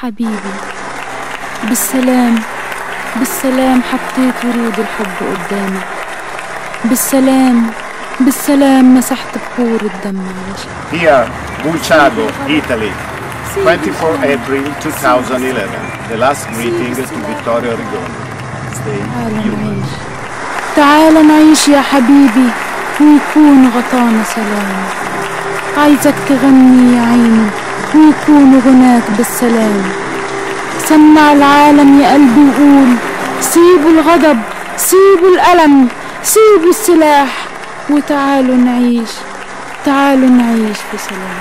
حبيبي. بالسلام بالسلام حطيت ورود الحب قدامي. بالسلام بالسلام مسحت بخور الدم على وجهي Here, Bulciago, Italy, 24 April 2011. The last greeting to Vittorio Rigoni. Stay تعال human. نعيش. تعال نعيش يا حبيبي ويكون غطانا سلام. عايزك تغني يا عيني. ويكون غناك بالسلام. سمع العالم يا قلبي وقول سيبوا الغضب سيبوا الألم سيبوا السلاح وتعالوا نعيش تعالوا نعيش في سلام.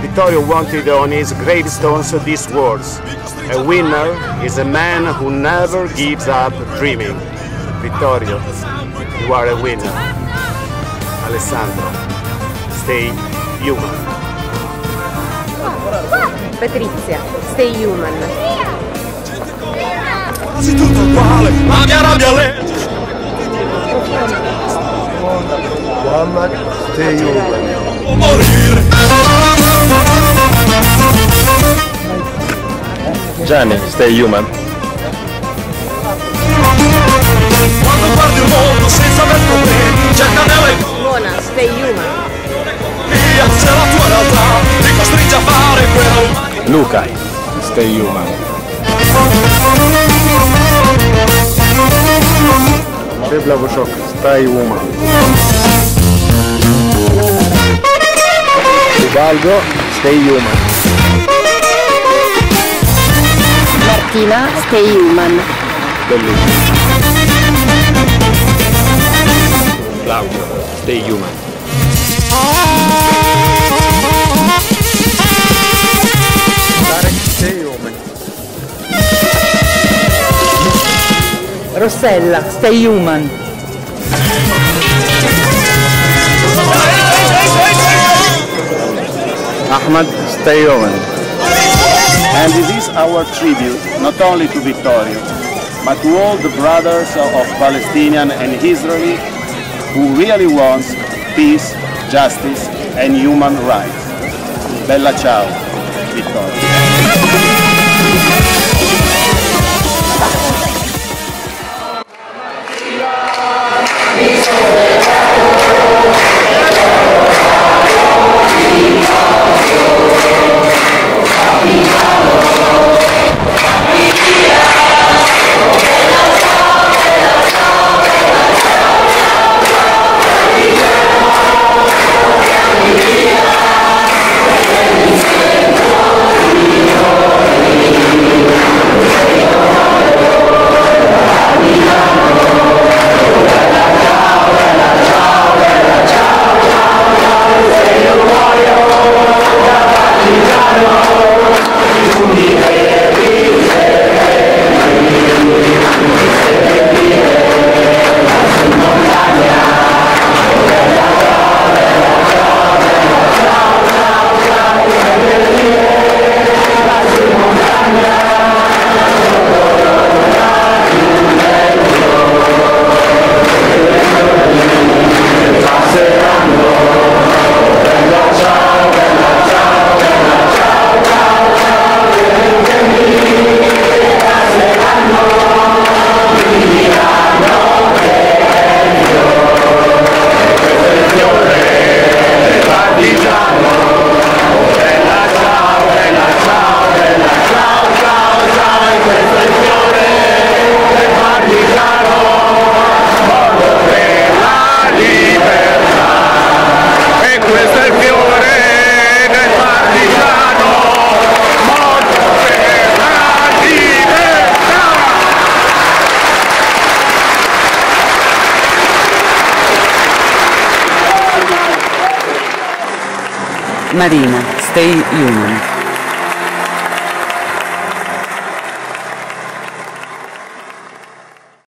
Vittorio wanted on his gravestones these words A winner is a man who never gives up dreaming. Vittorio, you are a winner. Alessandro, stay human. Patrizia, stay human. quasi tutto uguale la mia rabbia legge Muhammad, stay human. Gianni, stay human. quando guardi il mondo senza aver problemi cerca nelle Mona, stay human. via se la tua realtà ti costringe a fare quello Luca, stay human. Blavoshok, stay human. Hidalgo, stay human. Martina, stay human. Bellissimo. Claudio, stay human. Tarek, stay human. Rossella, stay human. Ahmad, stay human. And it is our tribute not only to Vittorio, but to all the brothers of Palestinian and Israeli who really wants peace, justice and human rights. Bella ciao, Vittorio. Marina, stay human.